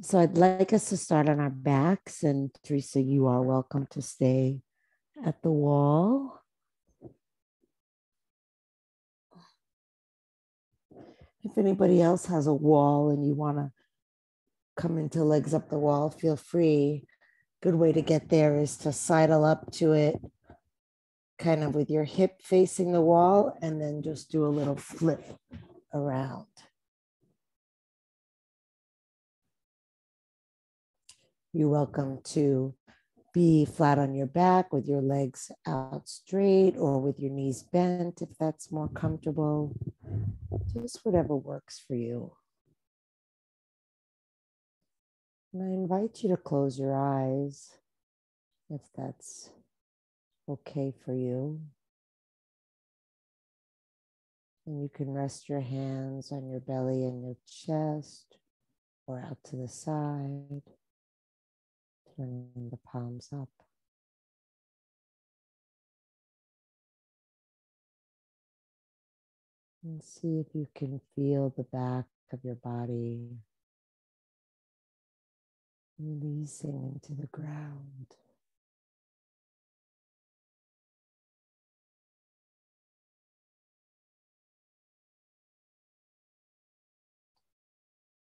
So I'd like us to start on our backs, and Teresa, you are welcome to stay at the wall. If anybody else has a wall and you want to come into legs up the wall, feel free. Good way to get there is to sidle up to it, kind of with your hip facing the wall, and then just do a little flip around. You're welcome to be flat on your back with your legs out straight or with your knees bent if that's more comfortable. Just whatever works for you. And I invite you to close your eyes if that's okay for you. And you can rest your hands on your belly and your chest or out to the side the palms up. And see if you can feel the back of your body releasing into the ground.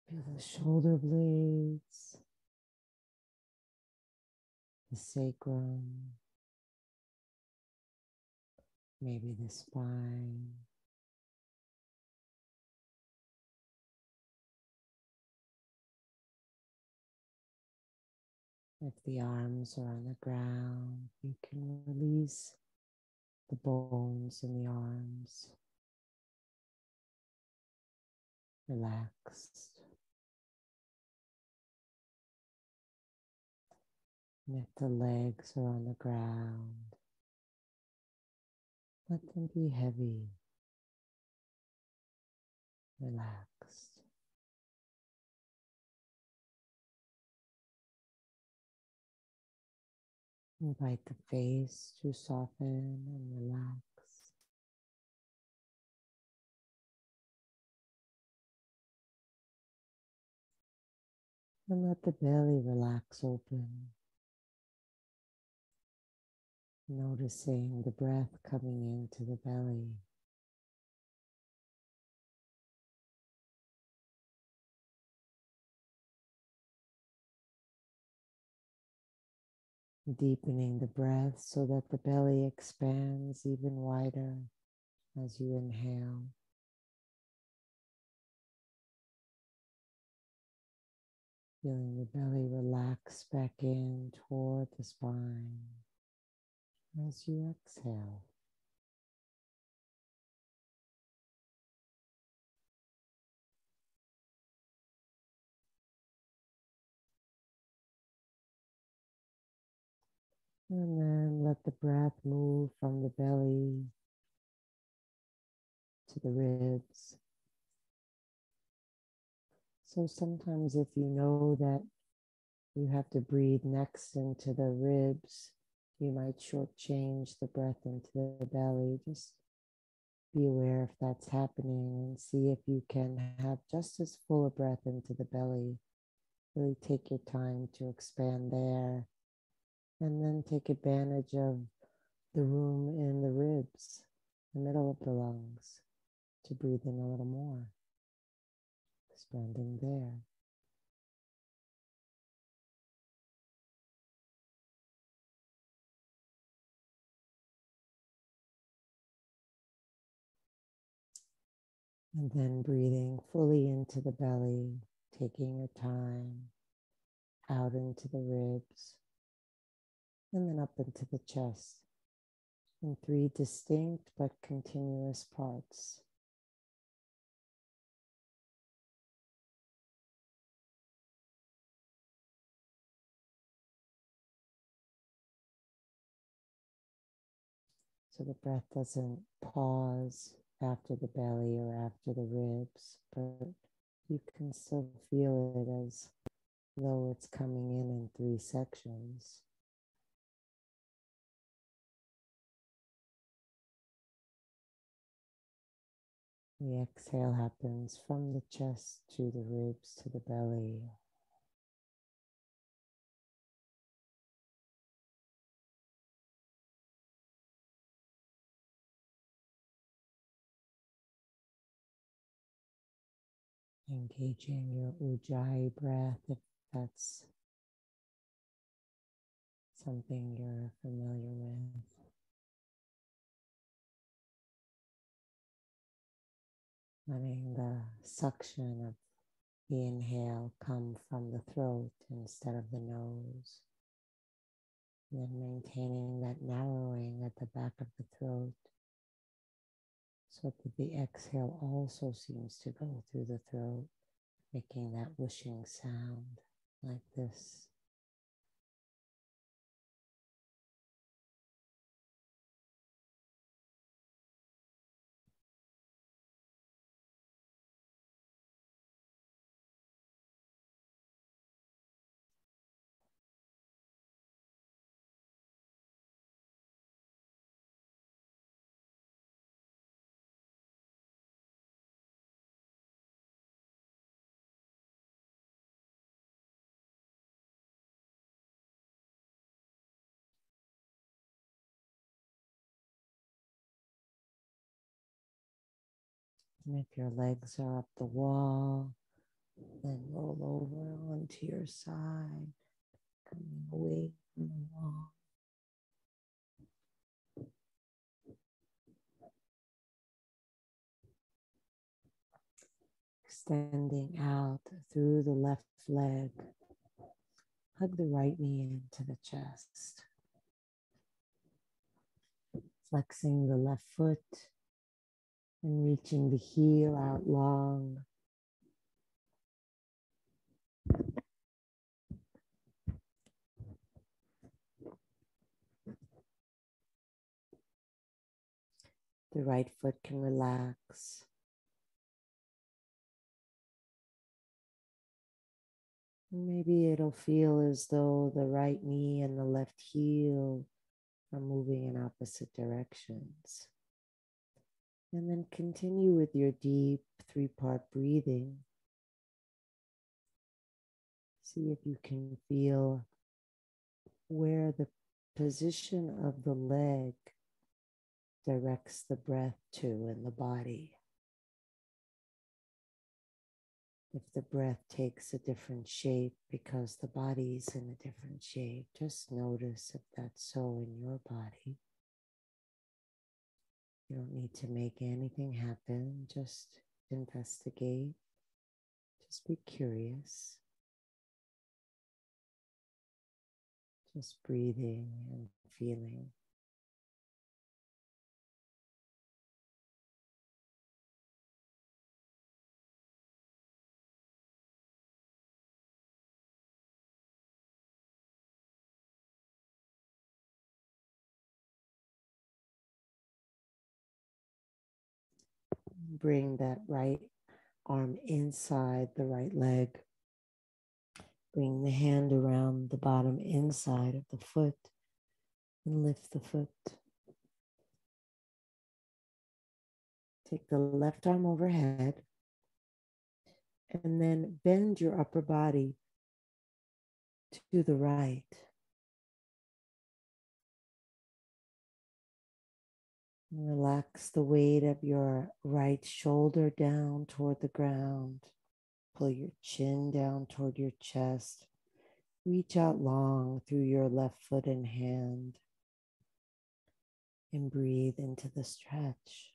Feel the shoulder blades the sacrum, maybe the spine. If the arms are on the ground, you can release the bones in the arms. Relaxed. And if the legs are on the ground, let them be heavy, relaxed. Invite the face to soften and relax. And let the belly relax open. Noticing the breath coming into the belly. Deepening the breath so that the belly expands even wider as you inhale. Feeling the belly relax back in toward the spine as you exhale. And then let the breath move from the belly to the ribs. So sometimes, if you know that you have to breathe next into the ribs, you might shortchange the breath into the belly. Just be aware if that's happening and see if you can have just as full a breath into the belly. Really take your time to expand there. And then take advantage of the room in the ribs, the middle of the lungs, to breathe in a little more. Expanding there. And then breathing fully into the belly, taking your time out into the ribs, and then up into the chest in three distinct but continuous parts. So the breath doesn't pause after the belly or after the ribs, but you can still feel it as though it's coming in in three sections. The exhale happens from the chest to the ribs to the belly. Engaging your Ujjayi breath if that's something you're familiar with. Letting the suction of the inhale come from the throat instead of the nose. And then maintaining that narrowing at the back of the throat so that the exhale also seems to go through the throat, making that whooshing sound like this. And if your legs are up the wall, then roll over onto your side, coming away from the wall. Extending out through the left leg. Hug the right knee into the chest. Flexing the left foot and reaching the heel out long. The right foot can relax. Maybe it'll feel as though the right knee and the left heel are moving in opposite directions. And then continue with your deep three part breathing. See if you can feel where the position of the leg directs the breath to in the body. If the breath takes a different shape because the body's in a different shape, just notice if that's so in your body. You don't need to make anything happen, just investigate, just be curious. Just breathing and feeling. Bring that right arm inside the right leg. Bring the hand around the bottom inside of the foot and lift the foot. Take the left arm overhead and then bend your upper body to the right. Relax the weight of your right shoulder down toward the ground. Pull your chin down toward your chest. Reach out long through your left foot and hand. And breathe into the stretch.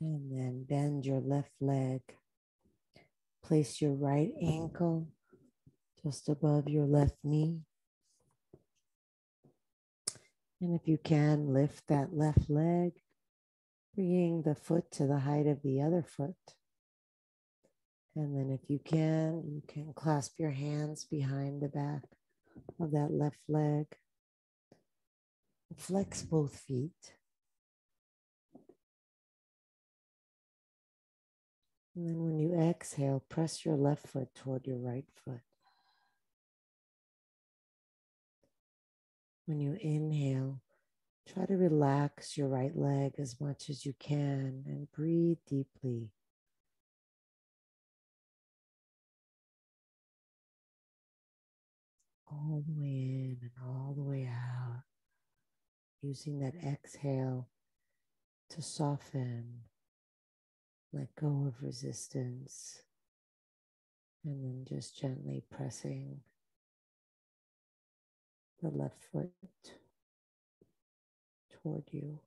And then bend your left leg. Place your right ankle just above your left knee. And if you can, lift that left leg, bringing the foot to the height of the other foot. And then, if you can, you can clasp your hands behind the back of that left leg. Flex both feet. And then when you exhale, press your left foot toward your right foot. When you inhale, try to relax your right leg as much as you can and breathe deeply. All the way in and all the way out, using that exhale to soften, let go of resistance, and then just gently pressing the left foot toward you.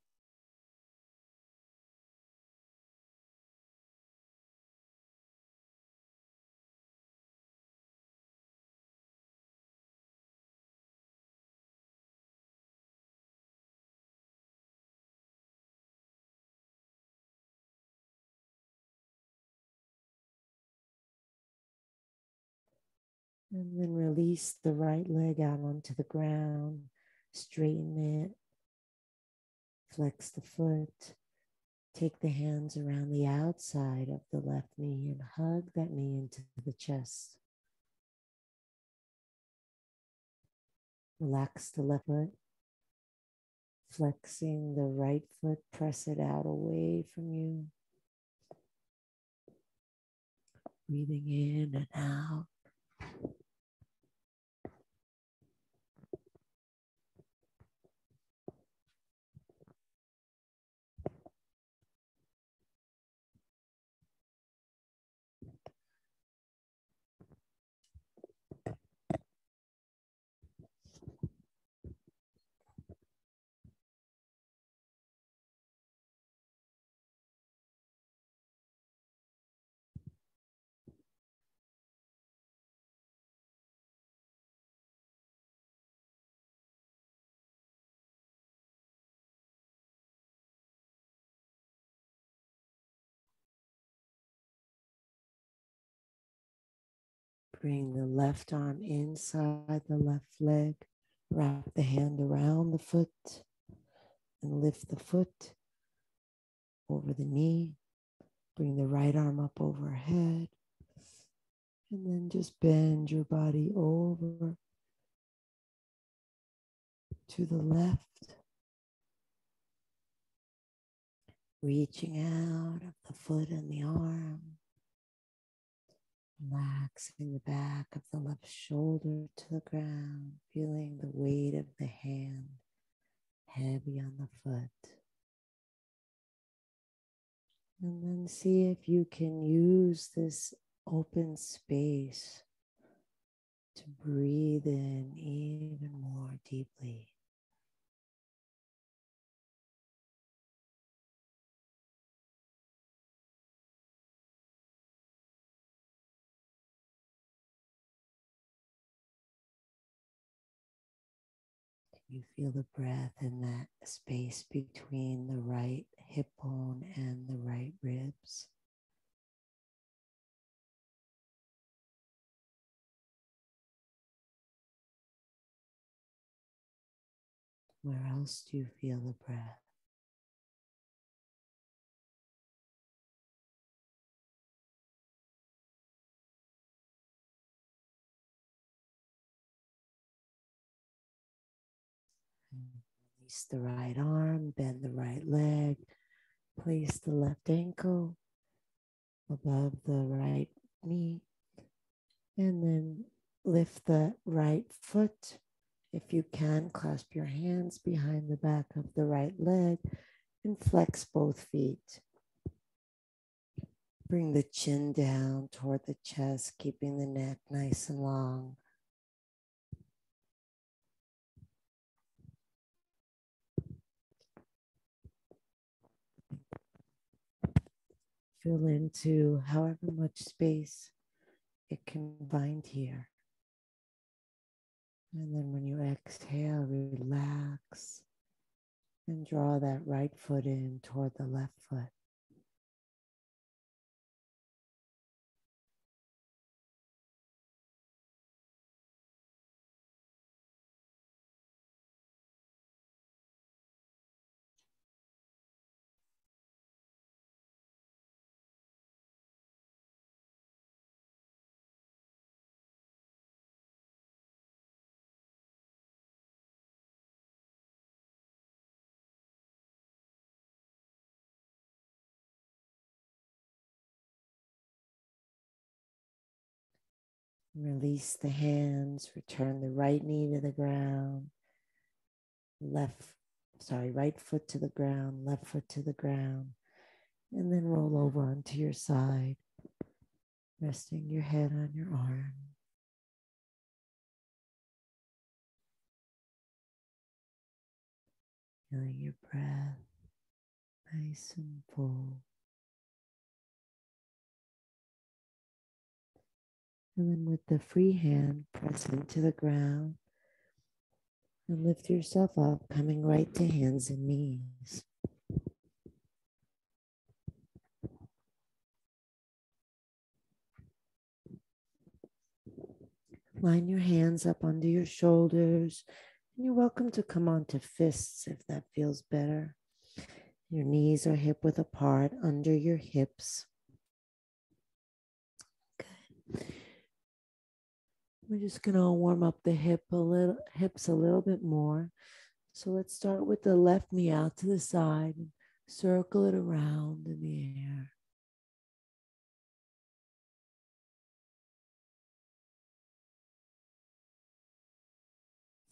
And then release the right leg out onto the ground, straighten it, flex the foot, take the hands around the outside of the left knee and hug that knee into the chest. Relax the left foot, flexing the right foot, press it out away from you. Breathing in and out. Bring the left arm inside the left leg. Wrap the hand around the foot and lift the foot over the knee. Bring the right arm up overhead. And then just bend your body over to the left. Reaching out of the foot and the arm. Relaxing the back of the left shoulder to the ground, feeling the weight of the hand heavy on the foot. And then see if you can use this open space to breathe in even more deeply. You feel the breath in that space between the right hip bone and the right ribs. Where else do you feel the breath? Release the right arm, bend the right leg, place the left ankle above the right knee, and then lift the right foot. If you can, clasp your hands behind the back of the right leg and flex both feet. Bring the chin down toward the chest, keeping the neck nice and long. Fill into however much space it can find here. And then when you exhale, relax and draw that right foot in toward the left foot. Release the hands, return the right knee to the ground, left, sorry, right foot to the ground, left foot to the ground, and then roll over onto your side, resting your head on your arm. Feeling your breath nice and full. And then with the free hand, press into the ground and lift yourself up, coming right to hands and knees. Line your hands up under your shoulders, and you're welcome to come onto fists if that feels better. Your knees are hip width apart under your hips. Good. We're just gonna warm up the hip a little, hips a little bit more. So let's start with the left knee out to the side and circle it around in the air.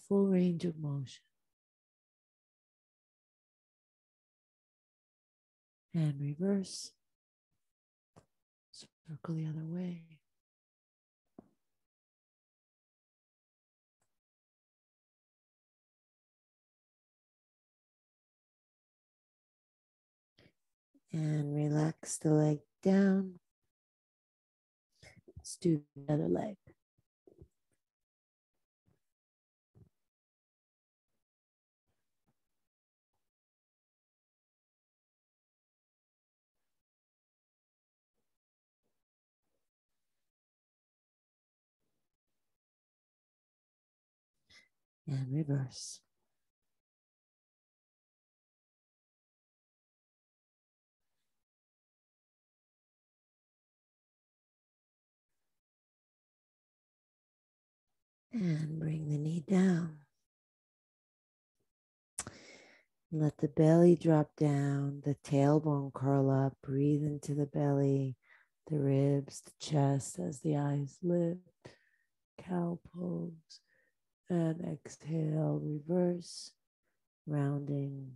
Full range of motion. And reverse. Circle the other way. And relax the leg down. Let's do the other leg. And reverse. And bring the knee down. Let the belly drop down, the tailbone curl up, breathe into the belly, the ribs, the chest as the eyes lift, cow pose, and exhale, reverse, rounding,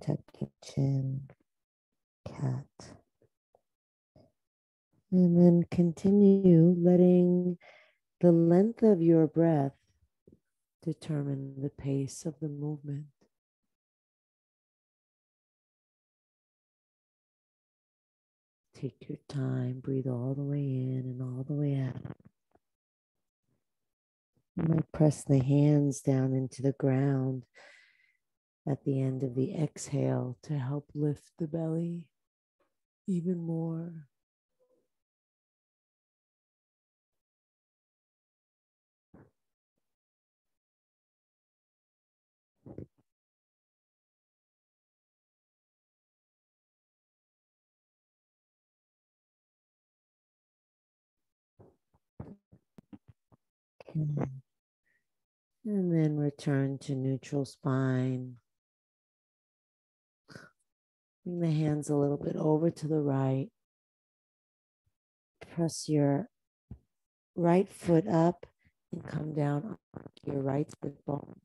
tucking chin, cat. And then continue letting the length of your breath determine the pace of the movement. Take your time, breathe all the way in and all the way out. You might press the hands down into the ground at the end of the exhale to help lift the belly even more. Okay. And then return to neutral spine. Bring the hands a little bit over to the right. Press your right foot up and come down on your right foot bone.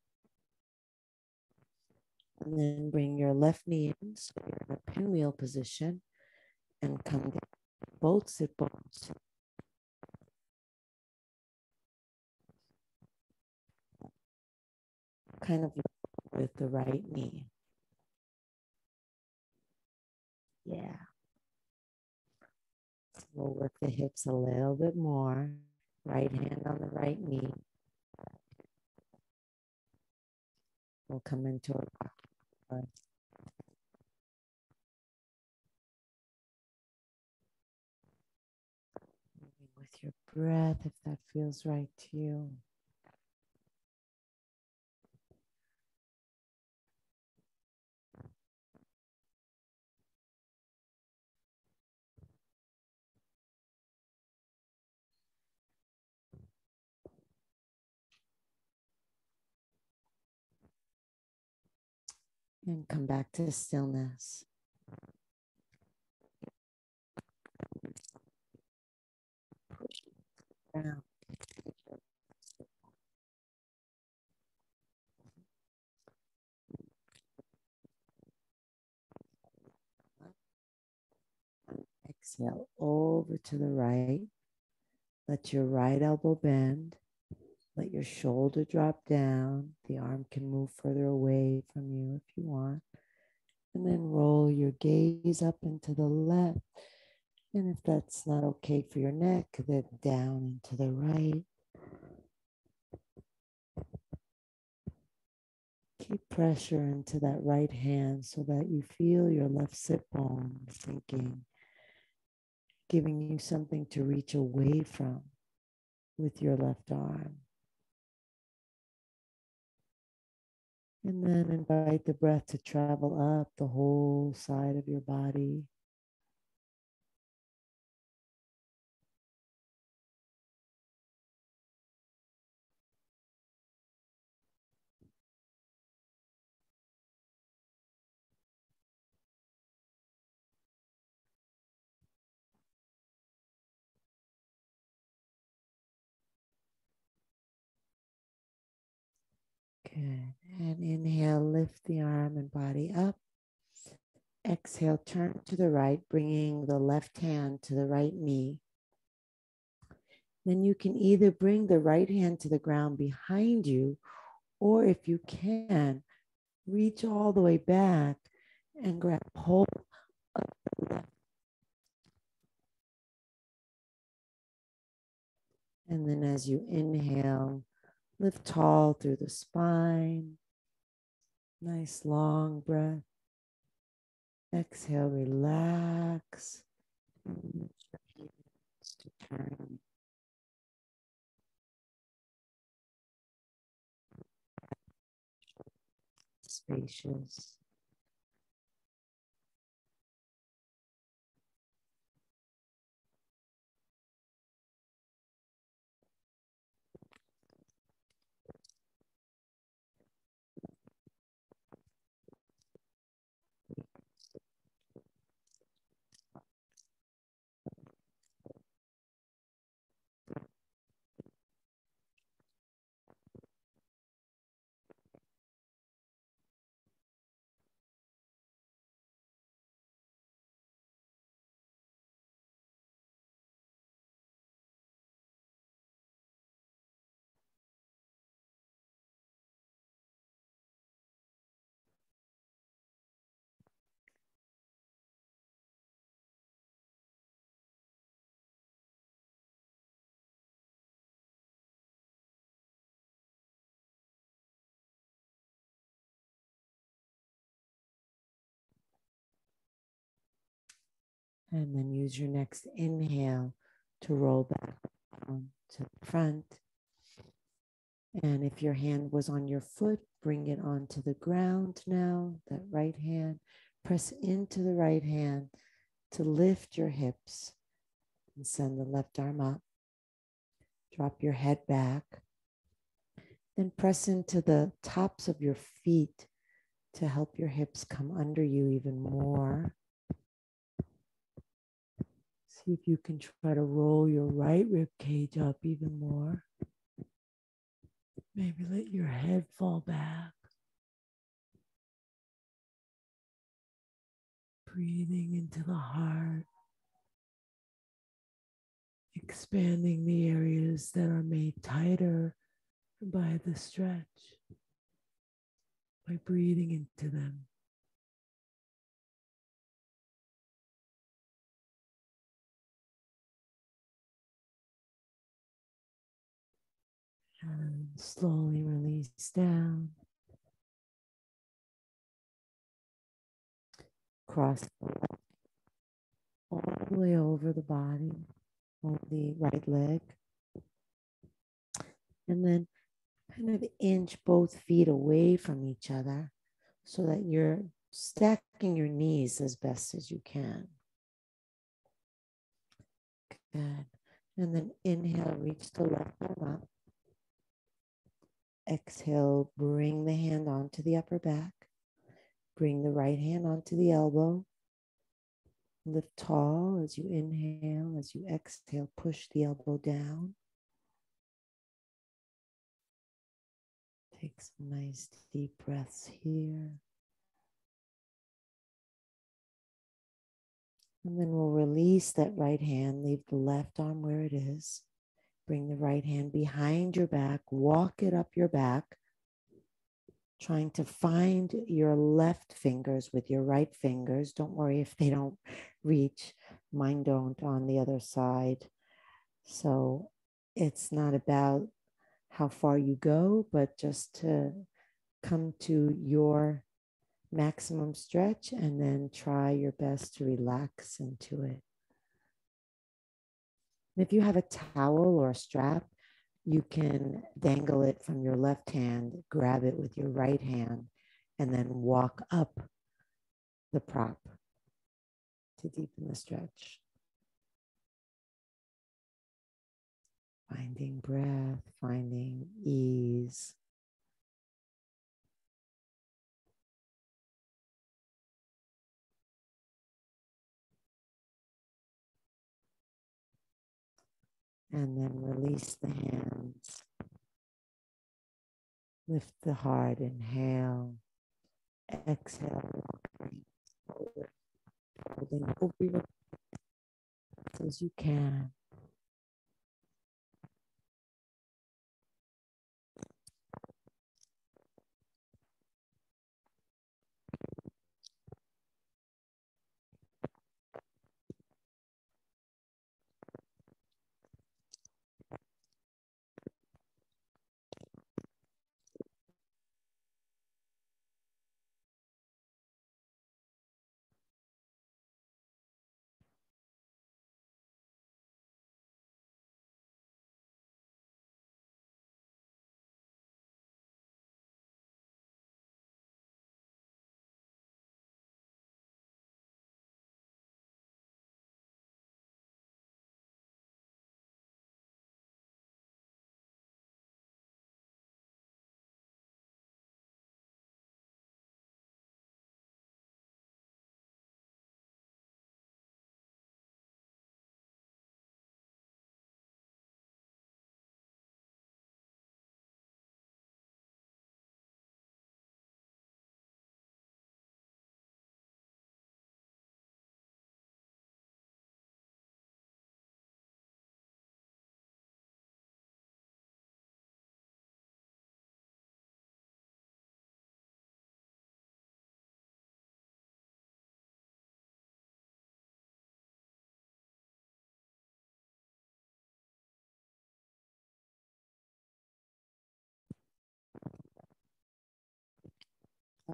And then bring your left knee in so you're in a pinwheel position and come down both sit bones. Kind of with the right knee. Yeah. We'll work the hips a little bit more. Right hand on the right knee. We'll come into a With your breath if that feels right to you. And come back to stillness. Down. Exhale over to the right. Let your right elbow bend. Let your shoulder drop down. The arm can move further away from you if you want. And then roll your gaze up into the left. And if that's not okay for your neck, then down into the right. Keep pressure into that right hand so that you feel your left sit bone sinking, giving you something to reach away from with your left arm. And then invite the breath to travel up the whole side of your body. Good. And inhale, lift the arm and body up. Exhale, turn to the right, bringing the left hand to the right knee. Then you can either bring the right hand to the ground behind you, or if you can, reach all the way back and grab hold of the left. And then as you inhale, Lift tall through the spine. Nice long breath. Exhale, relax. Spacious. And then use your next inhale to roll back to the front. And if your hand was on your foot, bring it onto the ground now. That right hand, press into the right hand to lift your hips and send the left arm up. Drop your head back. Then press into the tops of your feet to help your hips come under you even more. See if you can try to roll your right rib cage up even more. Maybe let your head fall back. Breathing into the heart, expanding the areas that are made tighter by the stretch by breathing into them. And slowly release down. Cross all the way over the body, on the right leg. And then kind of inch both feet away from each other so that you're stacking your knees as best as you can. Good. And then inhale, reach the left arm up. Exhale, bring the hand onto the upper back. Bring the right hand onto the elbow. Lift tall as you inhale. As you exhale, push the elbow down. Take some nice deep breaths here. And then we'll release that right hand, leave the left arm where it is. Bring the right hand behind your back, walk it up your back, trying to find your left fingers with your right fingers. Don't worry if they don't reach, mine don't on the other side. So it's not about how far you go, but just to come to your maximum stretch and then try your best to relax into it. If you have a towel or a strap, you can dangle it from your left hand, grab it with your right hand, and then walk up the prop to deepen the stretch. Finding breath, finding ease. And then release the hands. Lift the heart, inhale, exhale, over as you can.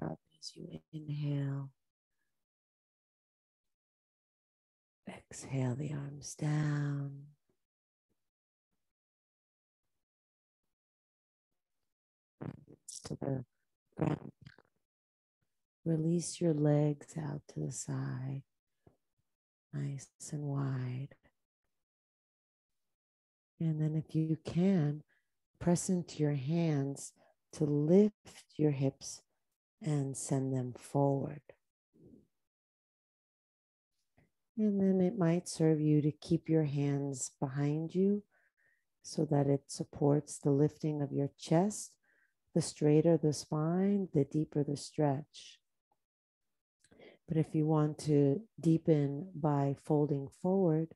Up as you inhale. Exhale the arms down. To the ground. Release your legs out to the side, nice and wide. And then, if you can, press into your hands to lift your hips and send them forward. And then it might serve you to keep your hands behind you so that it supports the lifting of your chest. The straighter the spine, the deeper the stretch. But if you want to deepen by folding forward,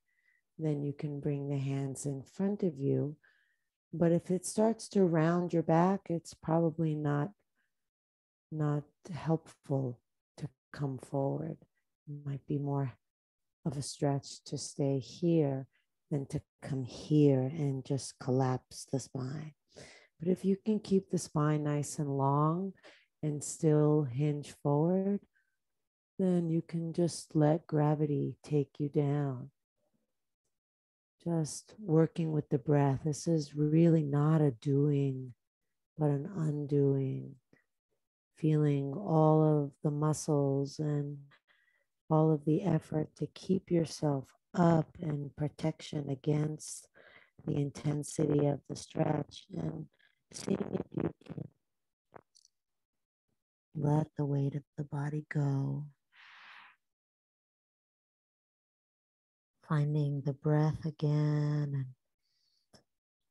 then you can bring the hands in front of you. But if it starts to round your back, it's probably not not helpful to come forward. It might be more of a stretch to stay here than to come here and just collapse the spine. But if you can keep the spine nice and long and still hinge forward, then you can just let gravity take you down. Just working with the breath. This is really not a doing, but an undoing feeling all of the muscles and all of the effort to keep yourself up and protection against the intensity of the stretch and seeing if you can let the weight of the body go. Finding the breath again and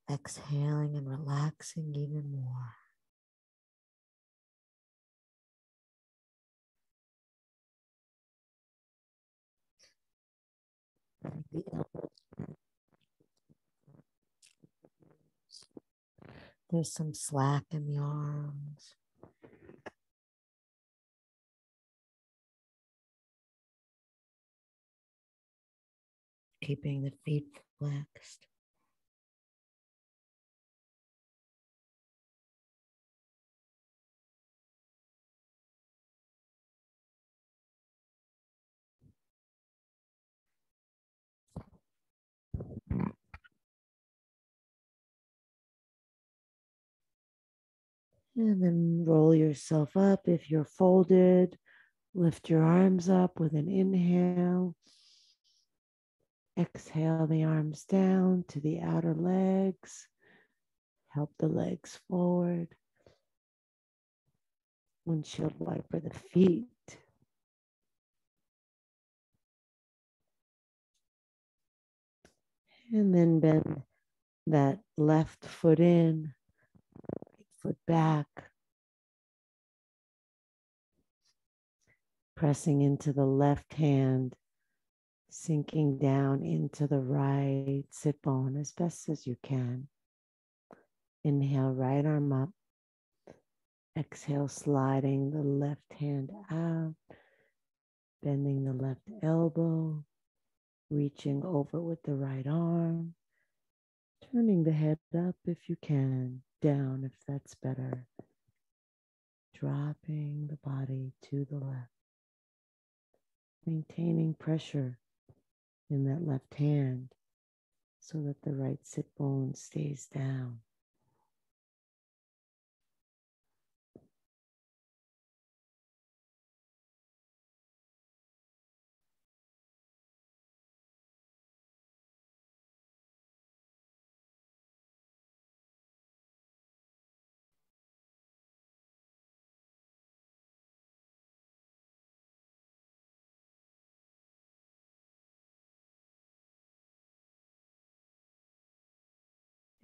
exhaling and relaxing even more. There's some slack in the arms. Keeping the feet flexed. And then roll yourself up. If you're folded, lift your arms up with an inhale. Exhale the arms down to the outer legs. Help the legs forward. Windshield wiper the feet. And then bend that left foot in, foot back. Pressing into the left hand, sinking down into the right sit bone as best as you can. Inhale, right arm up. Exhale, sliding the left hand out, bending the left elbow, reaching over with the right arm, turning the head up if you can, down if that's better, dropping the body to the left, maintaining pressure in that left hand so that the right sit bone stays down.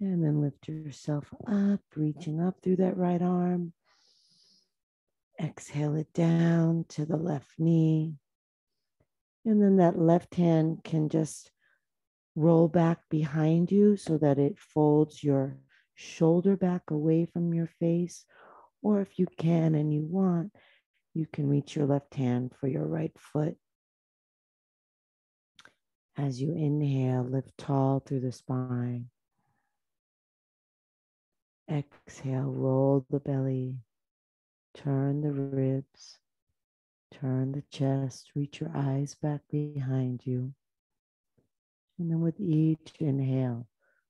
And then lift yourself up, reaching up through that right arm. Exhale it down to the left knee. And then that left hand can just roll back behind you so that it folds your shoulder back away from your face. Or if you can and you want, you can reach your left hand for your right foot. As you inhale, lift tall through the spine. Exhale, roll the belly, turn the ribs, turn the chest, reach your eyes back behind you. And then with each inhale,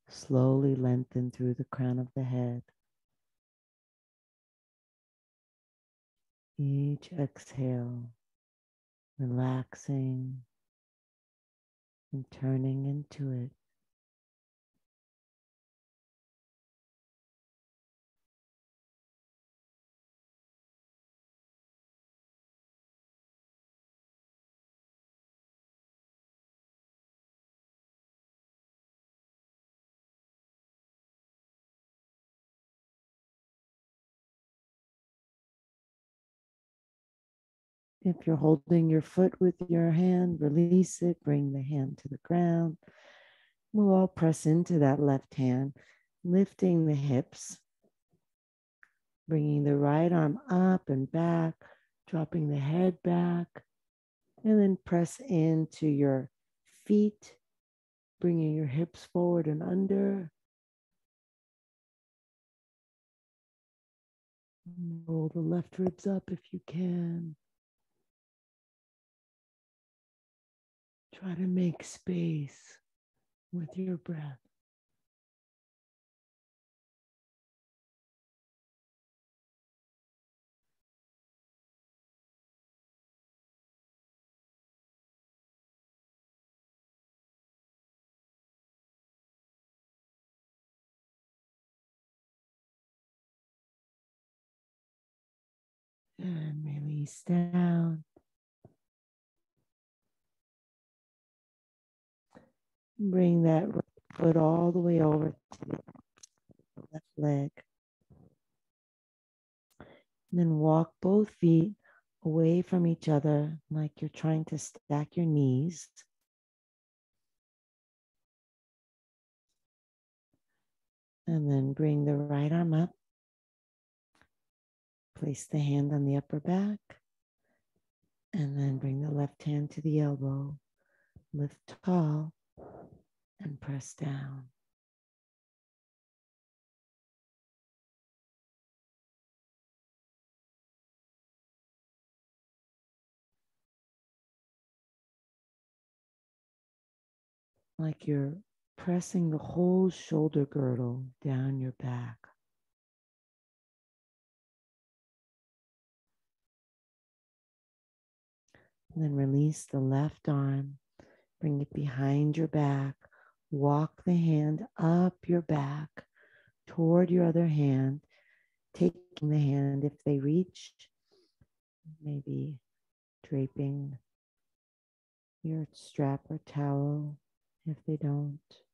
slowly lengthen through the crown of the head. Each exhale, relaxing and turning into it. If you're holding your foot with your hand, release it, bring the hand to the ground. We'll all press into that left hand, lifting the hips, bringing the right arm up and back, dropping the head back, and then press into your feet, bringing your hips forward and under. Roll the left ribs up if you can. Try to make space with your breath. And release down. Bring that foot all the way over to the left leg. And then walk both feet away from each other like you're trying to stack your knees. And then bring the right arm up. Place the hand on the upper back. And then bring the left hand to the elbow. Lift tall and press down. Like you're pressing the whole shoulder girdle down your back. And then release the left arm, bring it behind your back, walk the hand up your back toward your other hand, taking the hand if they reach, maybe draping your strap or towel if they don't.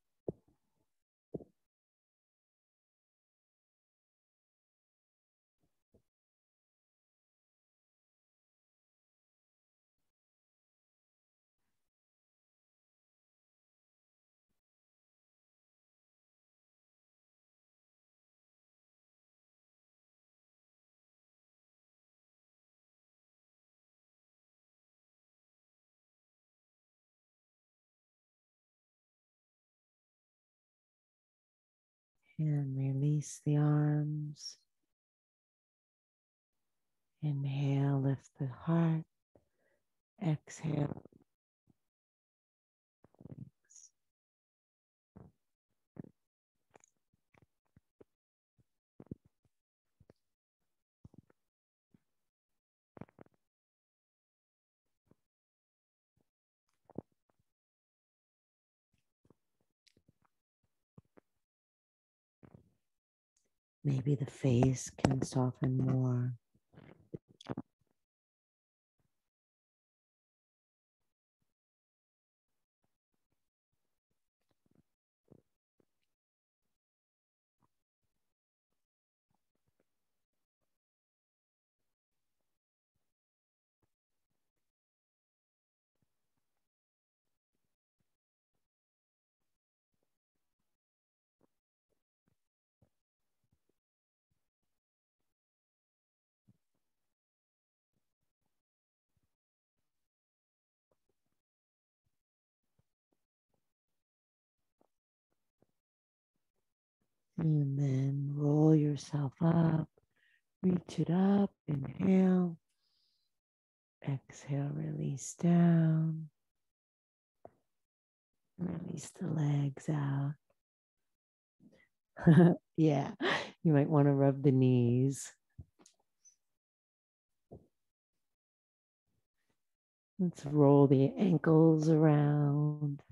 And release the arms. Inhale, lift the heart. Exhale. Maybe the face can soften more. And then roll yourself up, reach it up, inhale, exhale, release down, release the legs out. yeah, you might want to rub the knees. Let's roll the ankles around.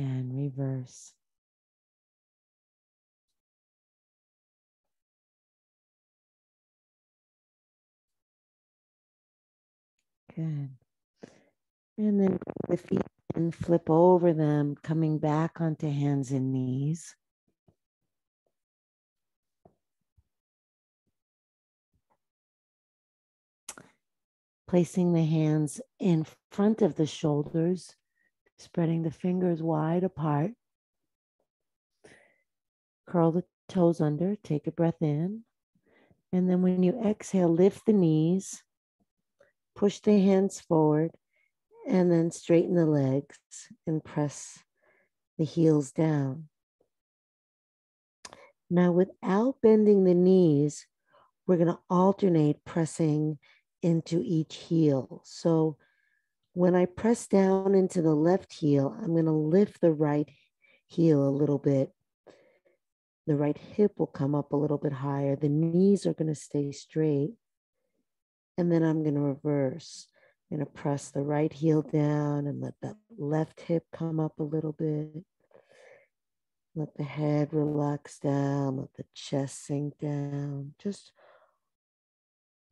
And reverse. Good. And then the feet and flip over them, coming back onto hands and knees. Placing the hands in front of the shoulders spreading the fingers wide apart. Curl the toes under, take a breath in. And then when you exhale, lift the knees, push the hands forward, and then straighten the legs and press the heels down. Now, without bending the knees, we're going to alternate pressing into each heel. So when I press down into the left heel, I'm going to lift the right heel a little bit. The right hip will come up a little bit higher. The knees are going to stay straight. And then I'm going to reverse. I'm going to press the right heel down and let that left hip come up a little bit. Let the head relax down, let the chest sink down. Just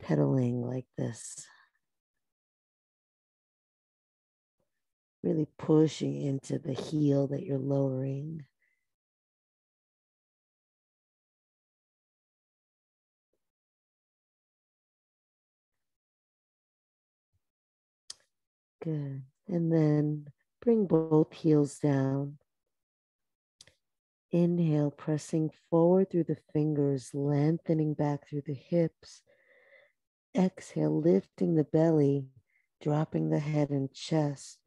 pedaling like this. really pushing into the heel that you're lowering. Good. And then bring both heels down. Inhale, pressing forward through the fingers, lengthening back through the hips. Exhale, lifting the belly, dropping the head and chest.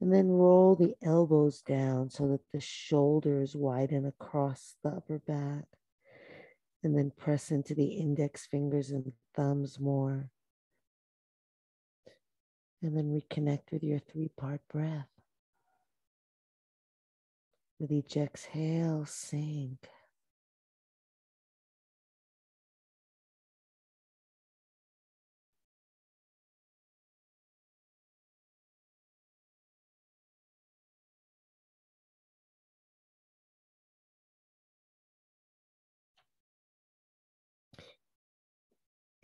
And then roll the elbows down so that the shoulders widen across the upper back. And then press into the index fingers and thumbs more. And then reconnect with your three part breath. With each exhale, sink.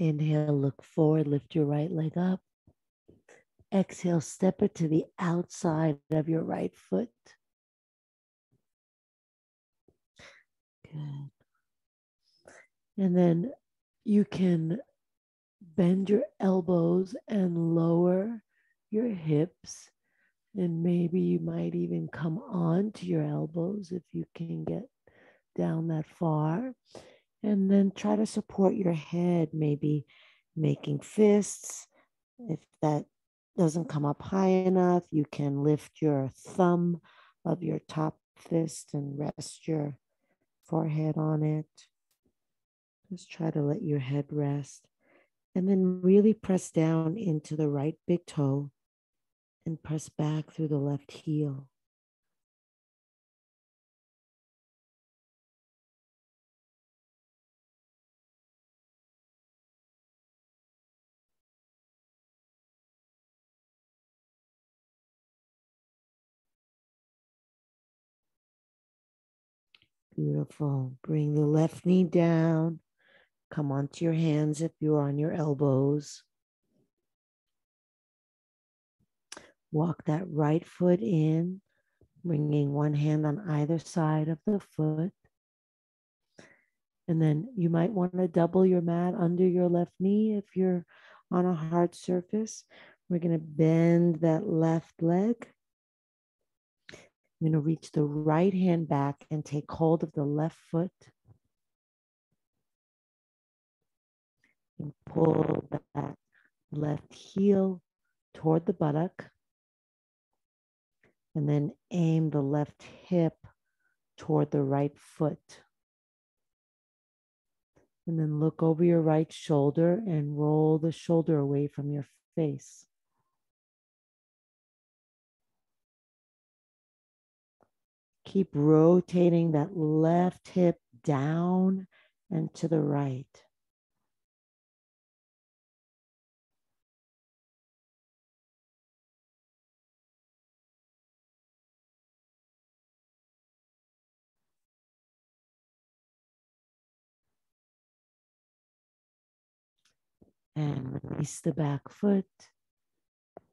Inhale, look forward, lift your right leg up. Exhale, step it to the outside of your right foot. Good. And then you can bend your elbows and lower your hips. And maybe you might even come on to your elbows if you can get down that far. And then try to support your head, maybe making fists. If that doesn't come up high enough, you can lift your thumb of your top fist and rest your forehead on it. Just try to let your head rest. And then really press down into the right big toe and press back through the left heel. Beautiful. Bring the left knee down. Come onto your hands if you're on your elbows. Walk that right foot in, bringing one hand on either side of the foot. And then you might want to double your mat under your left knee if you're on a hard surface. We're going to bend that left leg I'm going to reach the right hand back and take hold of the left foot. And pull that left heel toward the buttock. And then aim the left hip toward the right foot. And then look over your right shoulder and roll the shoulder away from your face. Keep rotating that left hip down and to the right. And release the back foot.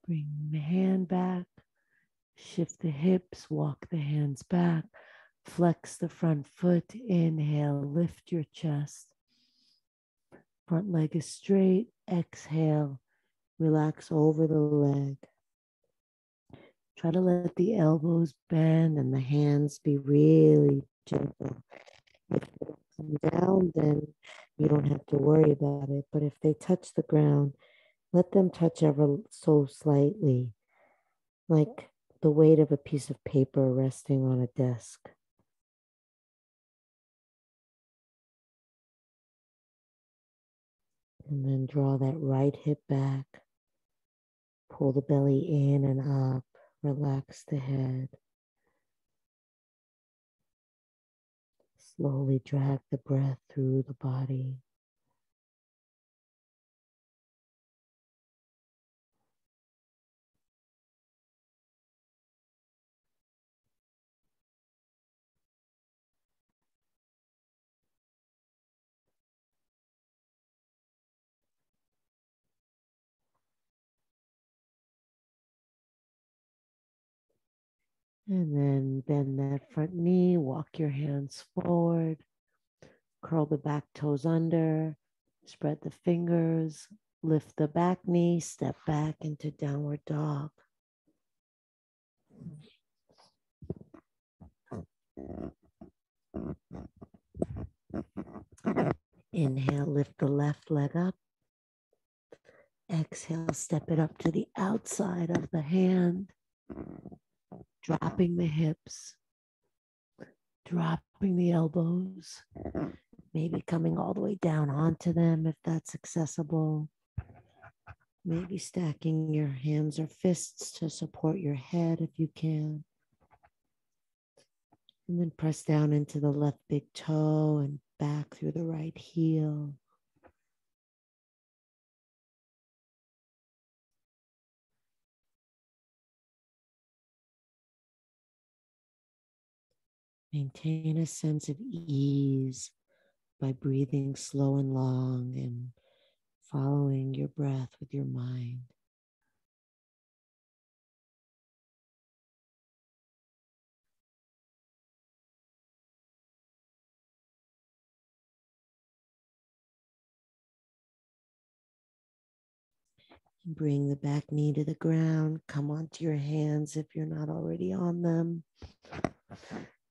Bring the hand back. Shift the hips, walk the hands back, flex the front foot. Inhale, lift your chest. Front leg is straight. Exhale, relax over the leg. Try to let the elbows bend and the hands be really gentle. If they come down, then you don't have to worry about it. But if they touch the ground, let them touch ever so slightly. Like the weight of a piece of paper resting on a desk. And then draw that right hip back. Pull the belly in and up. Relax the head. Slowly drag the breath through the body. And then bend that front knee, walk your hands forward, curl the back toes under, spread the fingers, lift the back knee, step back into downward dog. Inhale, lift the left leg up. Exhale, step it up to the outside of the hand dropping the hips, dropping the elbows, maybe coming all the way down onto them if that's accessible. Maybe stacking your hands or fists to support your head if you can. And then press down into the left big toe and back through the right heel. Maintain a sense of ease by breathing slow and long and following your breath with your mind. Bring the back knee to the ground. Come onto your hands if you're not already on them.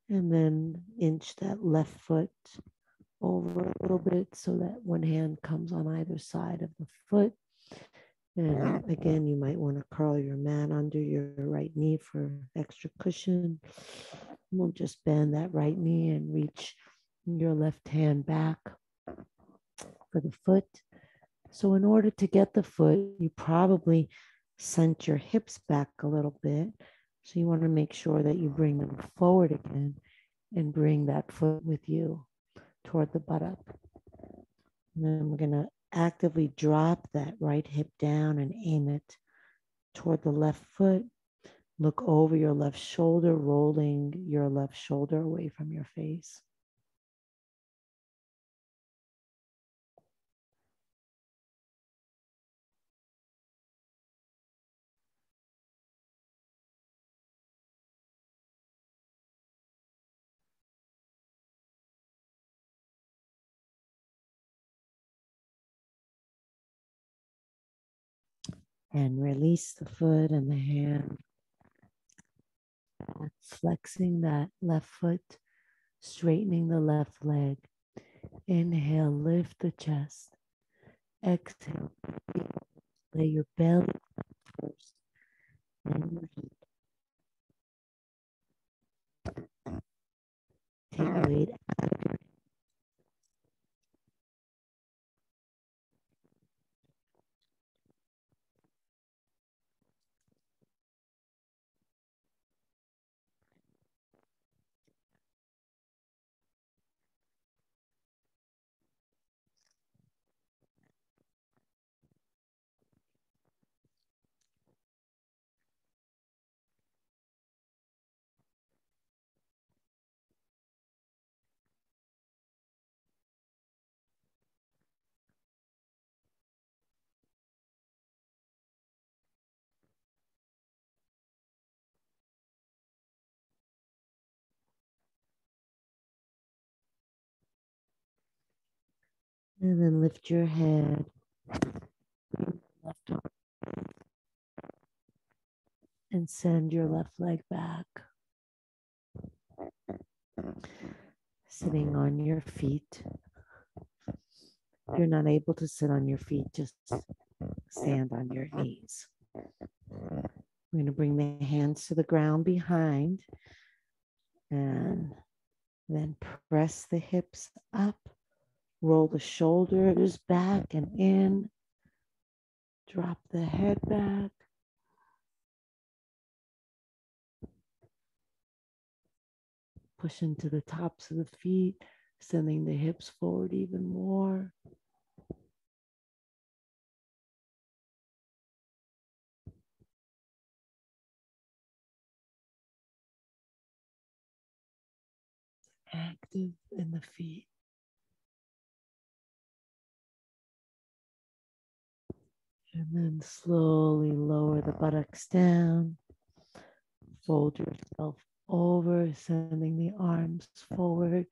And then inch that left foot over a little bit so that one hand comes on either side of the foot. And again, you might want to curl your mat under your right knee for extra cushion. We'll just bend that right knee and reach your left hand back for the foot. So, in order to get the foot, you probably sent your hips back a little bit. So, you want to make sure that you bring them forward again and bring that foot with you toward the buttock. And then we're going to actively drop that right hip down and aim it toward the left foot. Look over your left shoulder, rolling your left shoulder away from your face. And release the foot and the hand. Flexing that left foot, straightening the left leg. Inhale, lift the chest. Exhale, lay your belly first. Take weight out of your And then lift your head. Left arm. And send your left leg back. Sitting on your feet. If you're not able to sit on your feet, just stand on your knees. We're going to bring the hands to the ground behind and then press the hips up Roll the shoulders back and in. Drop the head back. Push into the tops of the feet, sending the hips forward even more. Active in the feet. And then slowly lower the buttocks down. Fold yourself over, sending the arms forward.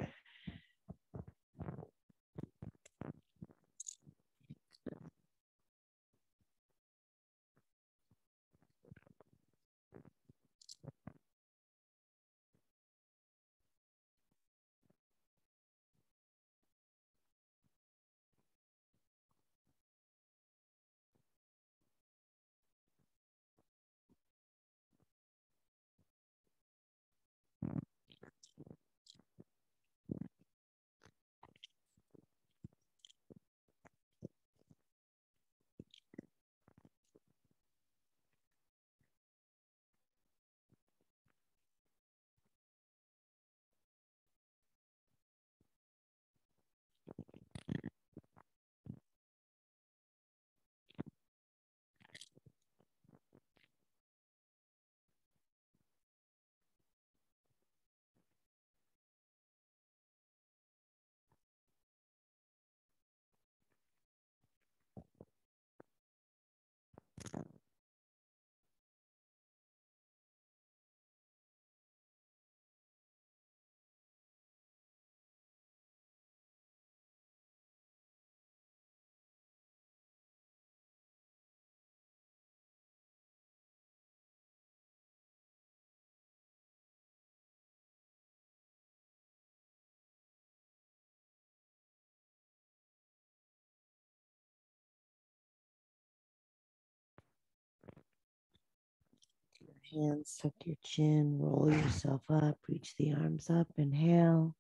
Hands tuck your chin, roll yourself up, reach the arms up, inhale.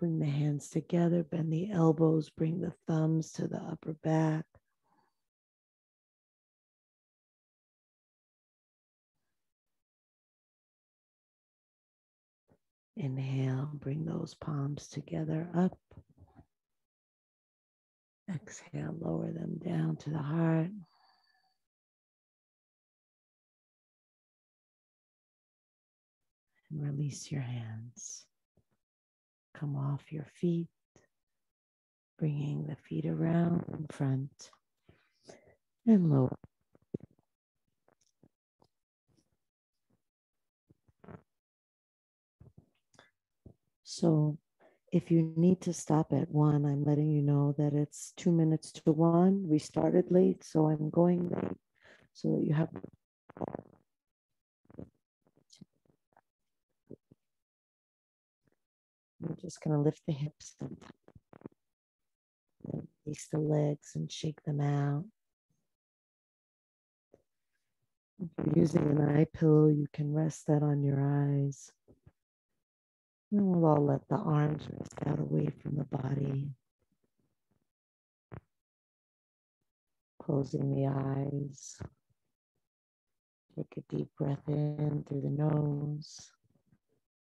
Bring the hands together, bend the elbows, bring the thumbs to the upper back. Inhale, bring those palms together up. Exhale, lower them down to the heart. And release your hands. Come off your feet, bringing the feet around in front and lower. So if you need to stop at one, I'm letting you know that it's two minutes to one. We started late, so I'm going late so that you have. We're just going to lift the hips and release the legs and shake them out. If you're using an eye pillow, you can rest that on your eyes. And we'll all let the arms rest out away from the body. Closing the eyes. Take a deep breath in through the nose.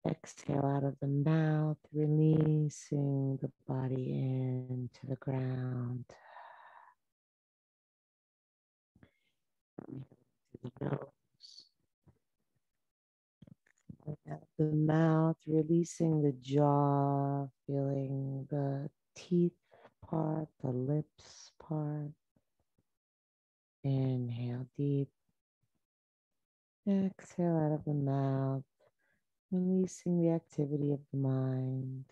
Exhale out of the mouth, releasing the body into the ground. Through the nose out the mouth, releasing the jaw, feeling the teeth part, the lips part. Inhale deep. Exhale out of the mouth, releasing the activity of the mind.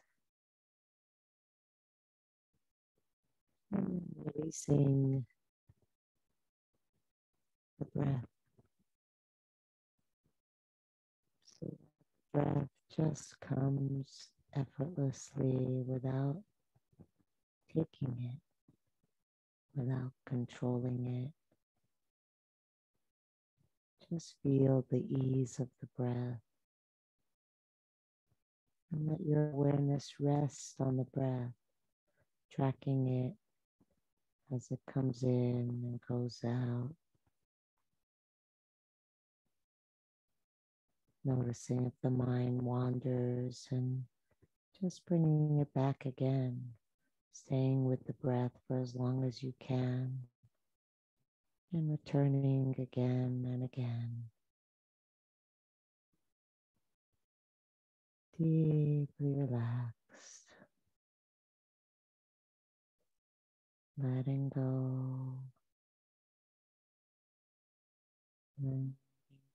Releasing the breath. So the breath just comes effortlessly without taking it, without controlling it. Just feel the ease of the breath. And let your awareness rest on the breath, tracking it as it comes in and goes out. noticing if the mind wanders and just bringing it back again, staying with the breath for as long as you can, and returning again and again. Deeply relaxed, letting go, letting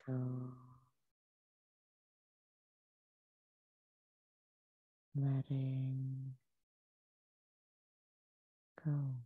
go. letting go.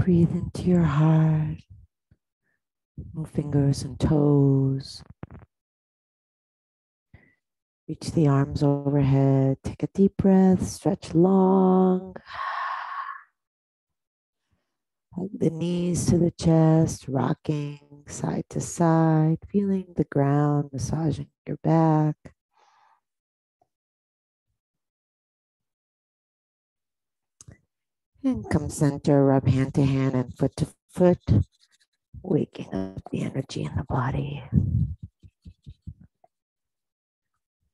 Breathe into your heart. Move fingers and toes. Reach the arms overhead. Take a deep breath. Stretch long. Hug the knees to the chest, rocking side to side, feeling the ground massaging your back. And come center, rub hand to hand and foot to foot, waking up the energy in the body. And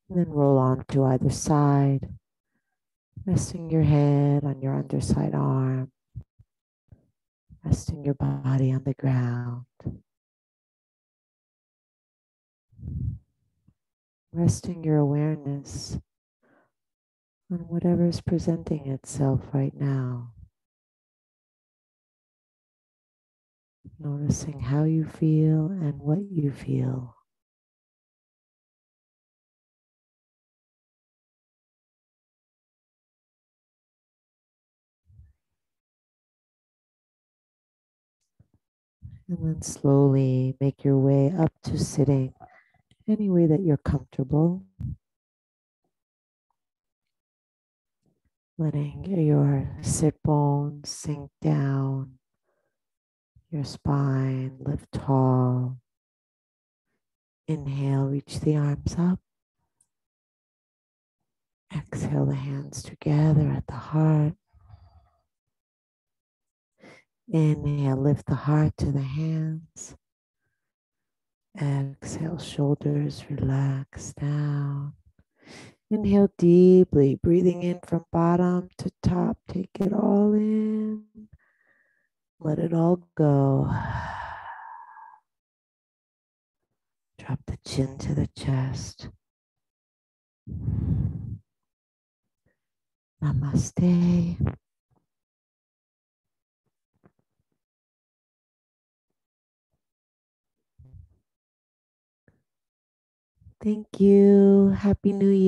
then roll on to either side, resting your head on your underside arm, resting your body on the ground. Resting your awareness on whatever is presenting itself right now. Noticing how you feel and what you feel. And then slowly make your way up to sitting any way that you're comfortable. Letting your sit bones sink down your spine, lift tall. Inhale, reach the arms up. Exhale the hands together at the heart. Inhale, lift the heart to the hands. Exhale, shoulders relax down. Inhale deeply, breathing in from bottom to top. Take it all in. Let it all go. Drop the chin to the chest. Namaste. Thank you. Happy New Year.